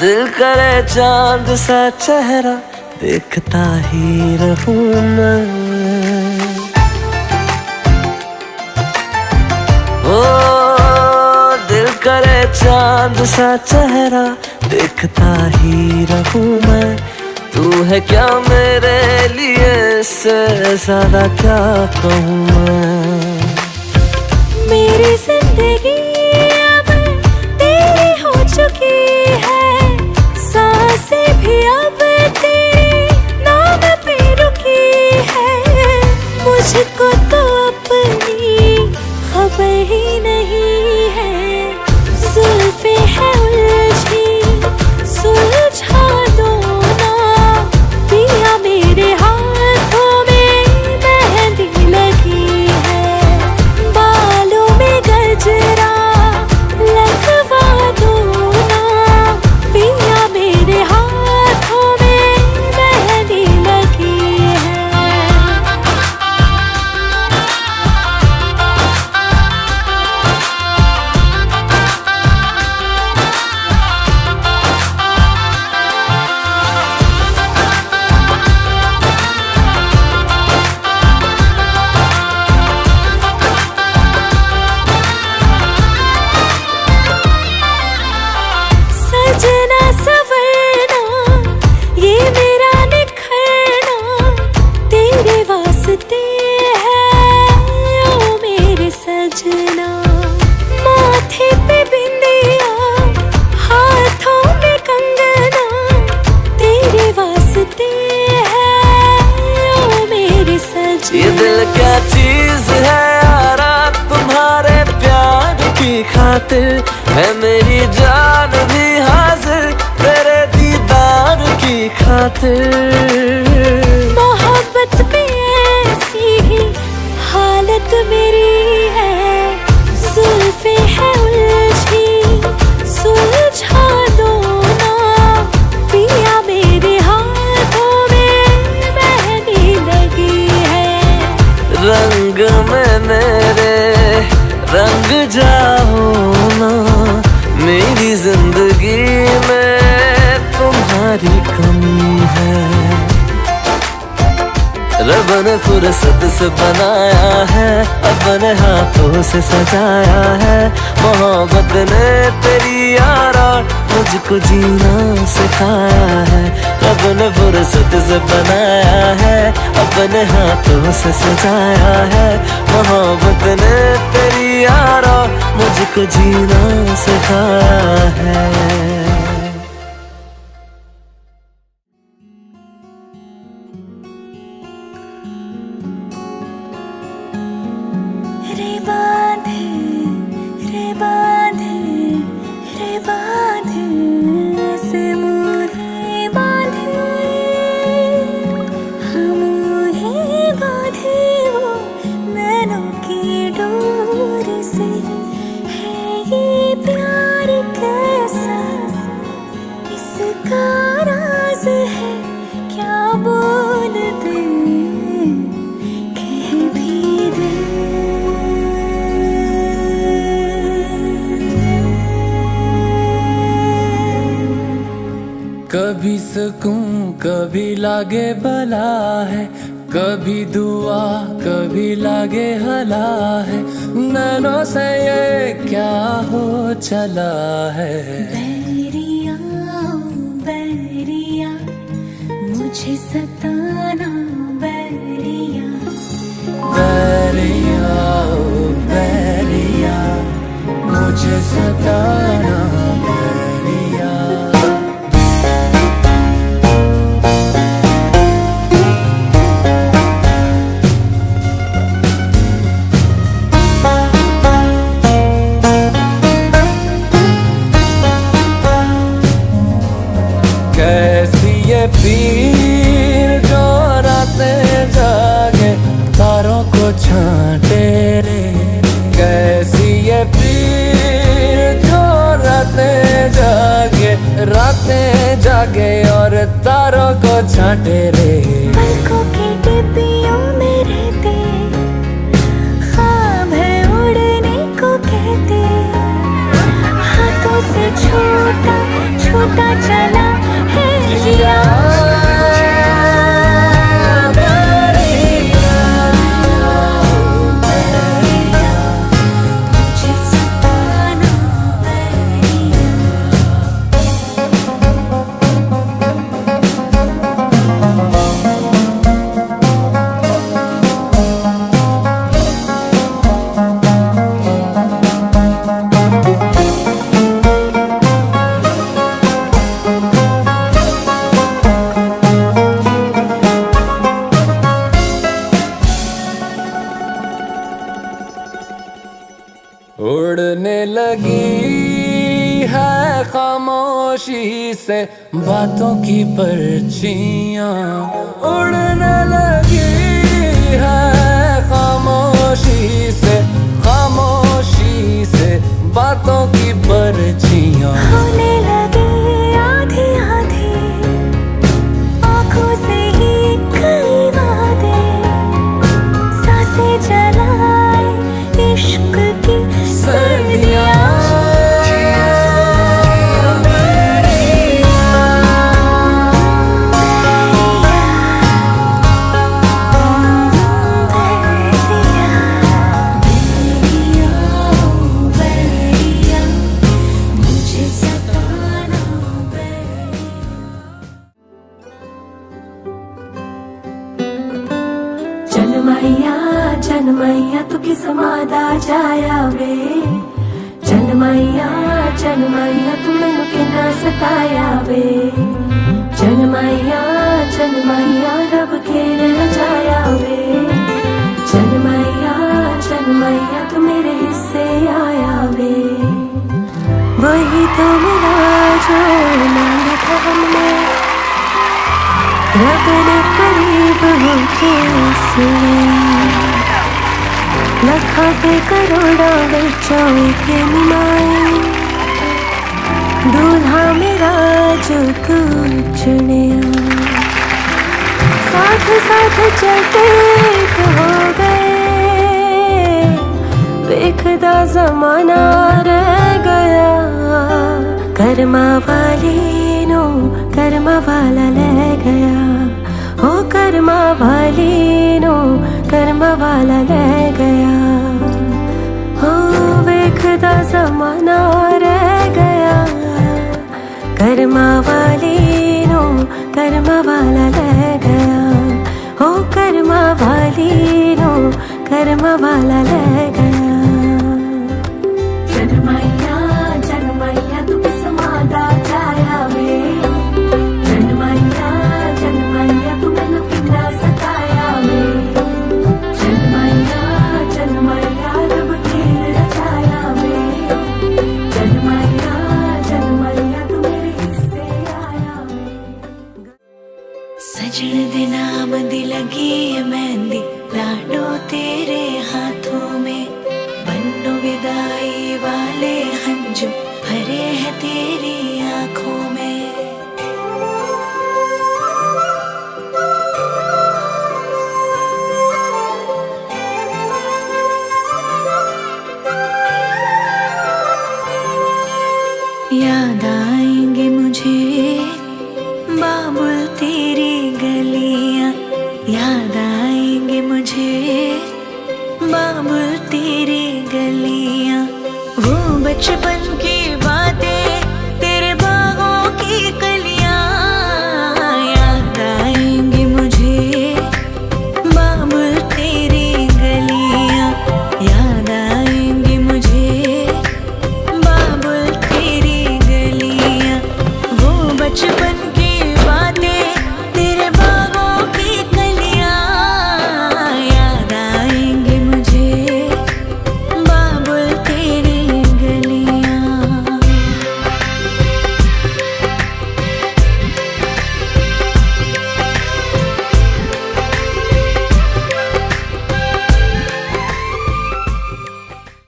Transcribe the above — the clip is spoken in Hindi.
दिल करे चाँद सा चेहरा, देखता ही रहूँ मैं। ओ, दिल करे चाँद सा चेहरा, देखता ही रहूँ मैं। तू है क्या मेरे लिए से ज़्यादा क्या कहूँ मैं? मेरी ज़िंदगी अब तेरी हो चुकी है। साँसें भी अब ये दिल क्या चीज़ है यारा तुम्हारे प्यार की खातिर। है मेरी जान भी हाजिर, तेरे दीदार की खातिर। रंग जाओ ना, मेरी ज़िंदगी में तुम्हारी कमी है। रब ने फुर्सत से बनाया है, अपने हाथों से सजाया है, मोहब्बत ने तेरी यारा मुझको जीना सिखाया है। रब ने से बनाया है। अपने हाथों से सजाया है। मोहब्बत ने तेरी यारा मुझको जीना सिखाया है। कभी सुकून, कभी लागे भला है। कभी दुआ, कभी लागे हला है। नैनों से ये क्या हो चला है? बैरिया बैरिया, मुझे सताना छांटे रे लगी है खामोशी से बातों की परचियाँ उड़ने लगी है। मैया, जन मैया तू किस मादा जाया वे। जन मैया जन मैया तू मैं कि सताया वे। जन मैया जन मैया, रब खेल जाया वे। जन मैया जन मैया, तू मेरे हिस्से आया वे। वही तो मेरा जो रब ने करीब होके इसलिए लखों करोड़ों के दूल्हा मेरा जो चुने साथ साथ चलते हो गए। देखदा जमाना रह गया। कर्मा वाली नो कर्मा वाला ले कर्मा वालीनो कर्म वाला ले गया। हो वेखदा जमाना रह गया। कर्मा वालीनो कर्म वाला रह गया। हो कर्मा वालीनो कर्म वाला रह गया। याद आएँगे मुझे। बाबुल तेरी गलियाँ याद आएँगे मुझे। बाबुल तेरी गलियाँ वो बचपन